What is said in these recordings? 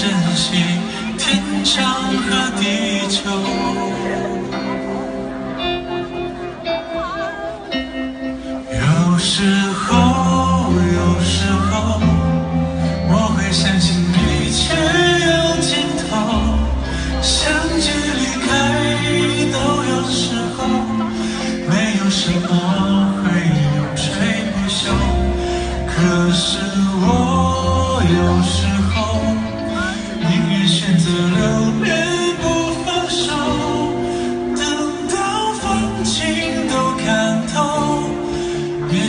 珍惜天长和地久有时候有时候我会相信一切有尽头。相聚离开都有时候没有什么会永垂不朽。可是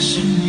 passion